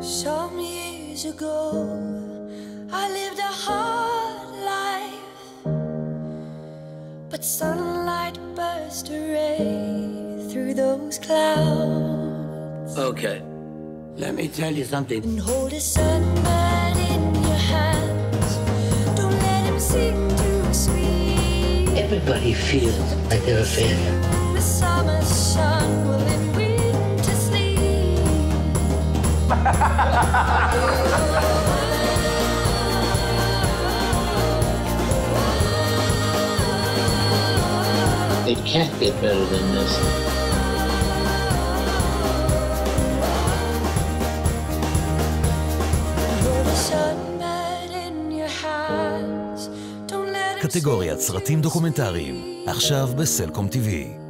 Some years ago, I lived a hard life, but sunlight burst a ray through those clouds. Okay. Let me tell you something. And hold a sunburn in your hands. Don't let him sing too sweet. Everybody feels like they're a failure. it can't get better than this. קטגוריית סרטים דוקומנטריים, עכשיו בסלקום TV.